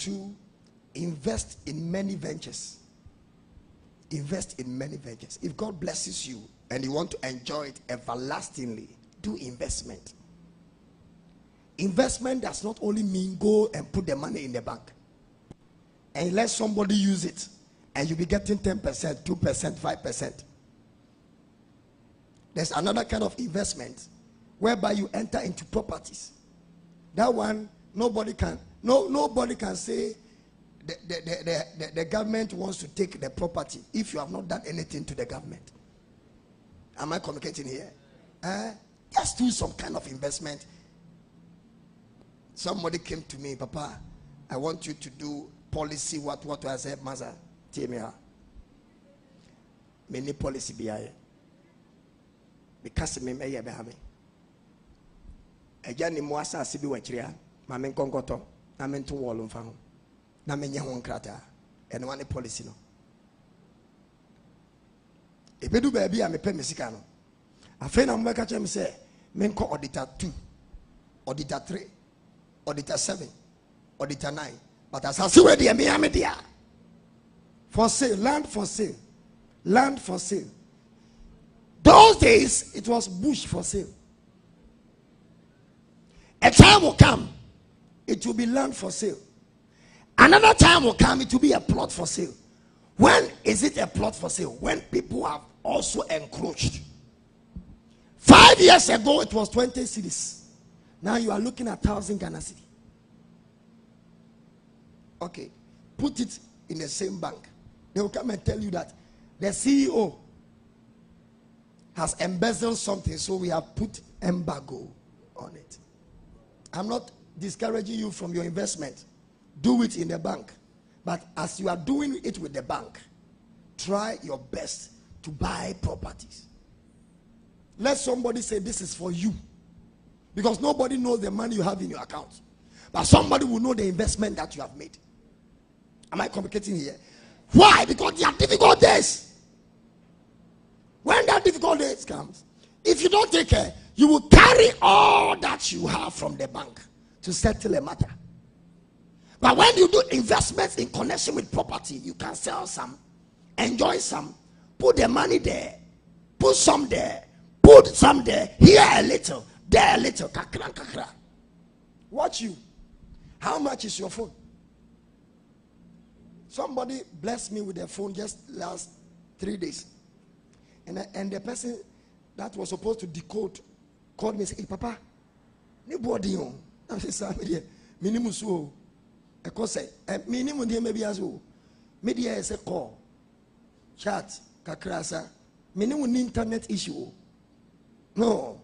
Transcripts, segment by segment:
two, invest in many ventures. Invest in many ventures. If God blesses you and you want to enjoy it everlastingly, do investment. Investment does not only mean go and put the money in the bank and let somebody use it and you'll be getting 10%, 2%, 5%. There's another kind of investment whereby you enter into properties. That one, nobody can, no, nobody can say the, the, the, the, the government wants to take the property if you have not done anything to the government. Am I communicating here? Uh, just do some kind of investment. Somebody came to me, Papa, I want you to do policy. What, what I said, Maza, tell me. Many policy behind because me mɛyɛ bɛ ha me ɛgya ne mu asase bi wɔ akyire a ma me na me nto wɔɔlo mfa ho. Na menyɛ ho nkrataa ɛno wa ne policy no. Ebedu baabi a mepɛ me sika no. Afei na mobɛka kyerɛ me sɛ menkɔ auditor two auditor three auditor seven auditor nine. But asase wei deɛ mea me dea for sale land for sale land for sale. Those days it was bush for sale. A time will come it will be land for sale. Another time will come it will be a plot for sale. When is it a plot for sale? When people have also encroached. Five years ago it was 20 cedis. Now you are looking at thousand ghana cedi. Okay put it in the same bank. They will come and tell you that the ceo has embezzled something so we have put embargo on it. I'm not discouraging you from your investment do it in the bank. But as you are doing it with the bank try your best to buy properties. Let somebody say this is for you. Because nobody knows the money you have in your account. But somebody will know the investment that you have made. Am i communicating here? Why? Because there are difficult days. When that difficult days comes if you don't take care you will carry all that you have from the bank to settle a matter. But when you do investments in connection with property you can sell some enjoy some put the money there put some there put some there here a little there a little kakra kakra. Watch you. How much is your phone? Somebody blessed me with a phone just last three days. And, I, and the person that was supposed to decode called me and said, Hey, Papa, nobody on. I said, Sir, minimum so. I call say, minimum dear maybe as well. Media is a call, chat, kakrasa. Minimum internet issue. No.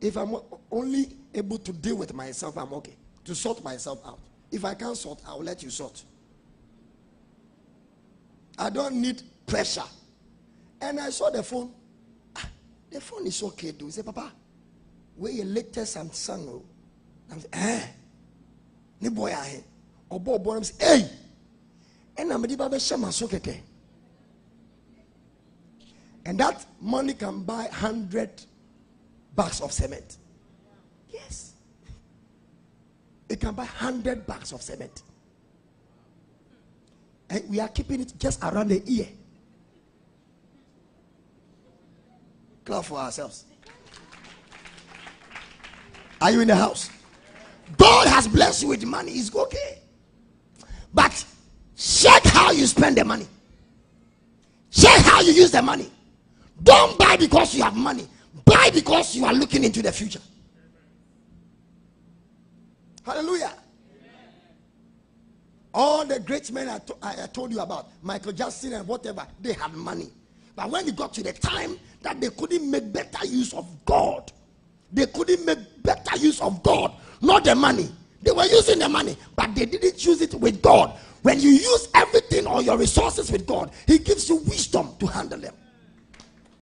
If I'm only able to deal with myself, I'm okay. To sort myself out. If I can't sort, I'll let you sort. I don't need pressure. And I saw the phone. Ah, the phone is okay, though. Said, Papa, where your latest Samsung? Oh. I'm saying, eh? Ni boy ahe. Obo obo I'm saying, hey. And I'm the baba shama so keke. And that money can buy hundred bags of cement. Yes. It can buy hundred bags of cement. And we are keeping it just around the ear. Clap for ourselves. Are you in the house? God has blessed you with money. It's okay. But check how you spend the money. Check how you use the money. Don't buy because you have money. Buy because you are looking into the future. Hallelujah. All the great men I, to- I, I told you about, Michael Jackson and whatever, they had money. But when it got to the time that they couldn't make better use of God, they couldn't make better use of God, not the money. They were using the money, but they didn't use it with God. When you use everything or your resources with God, He gives you wisdom to handle them.